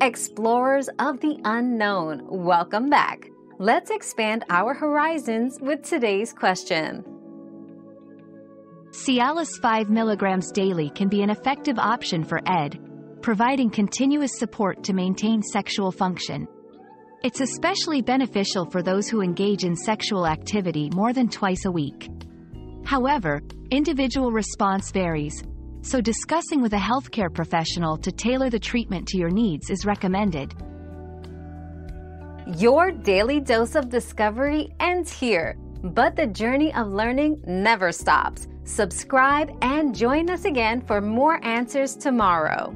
Explorers of the unknown, welcome back. Let's expand our horizons with today's question. Cialis 5 mg daily can be an effective option for ED, providing continuous support to maintain sexual function. It's especially beneficial for those who engage in sexual activity more than twice a week. However, individual response varies, so discussing with a healthcare professional to tailor the treatment to your needs is recommended. Your daily dose of discovery ends here, but the journey of learning never stops. Subscribe and join us again for more answers tomorrow.